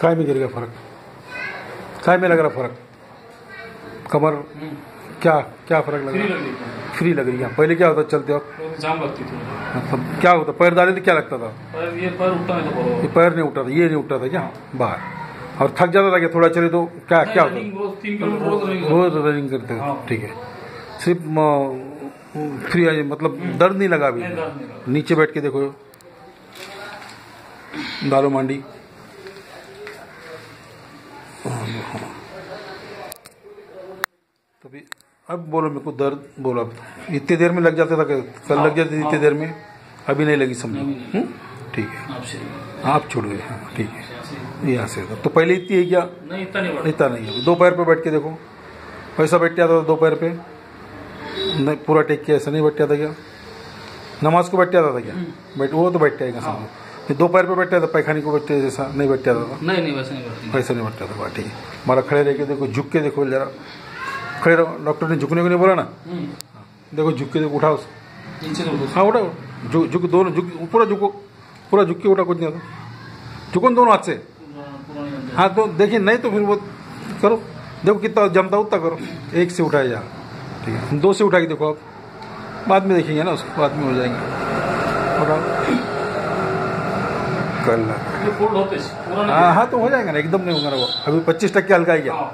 काय में गिर गया फ़र्क? काय में लग रहा फ़र्क? कमर? क्या क्या फ़र्क लग फ्री रहा फ्री लग रही है पहले क्या होता? चलते वक्त जाम लगती थी क्या होता? पैर डाले तो क्या लगता था पर ये पैर उठता नहीं ये पैर नहीं उठा था ये नहीं उठा था क्या बाहर. और थक जाता था क्या? थोड़ा चले तो क्या क्या होता? रोज रनिंग करते। ठीक है. सिर्फ़ फ्री मतलब दर्द नहीं लगा अभी। नहीं, दर्द नहीं लगा। नीचे बैठ के देखो। दारू मांडी। तभी अब बोलो मेरे को दर्द बोलो अब। इतनी देर में लग जाता था कल लग जाती थी इतनी देर में अभी नहीं लगी समझो। हम्म? ठीक है। आप छोड़ गए हाँ ठीक है। यहाँ से तो पहले इतनी है क्या? नहीं इतना नहीं बढ़ा। इतना नहीं है। दो पैर पे बैठ के देखो। वैसा बैठ जाता था दो पैर पे। नहीं पूरा टेक के ऐसा नहीं बैठ जाता क्या? नमाज़ को बैठ जाता था क्या? बैठ वो तो बैठ जाएगा समझो। नहीं, दो पैर पे बैठ जाता पैखानी को बैठते जैसा। नहीं बैठ था नहीं नहीं वैसे नहीं बढ़ती वैसा नहीं बैठ था ठीक है। हमारा खड़े रह के देखो झुक के देखो जरा। खड़े रहो डॉक्टर ने झुकने को नहीं बोला ना? देखो झुक के देखो उठाओ तो हाँ उठाओ। झुक झुक दोनों झुक पूरा झुको। पूरा झुक के उठा कुछ नहीं होता। झुको दोनों हाथ से। हाँ तो देखिए नहीं तो फिर वो करो। देखो कितना जमता उतना करो। एक से उठाया जा। ठीक है। दो से उठा के देखो आप। बाद में देखेंगे ना उसको बाद में हो जाएँगे। उठाओ। कर ला ये फोल्ड होते पूरा नहीं हाँ हाँ तो हो जाएगा ना एकदम नहीं होगा ना वो। अभी पच्चीस टक्के हल्का है क्या हाँ।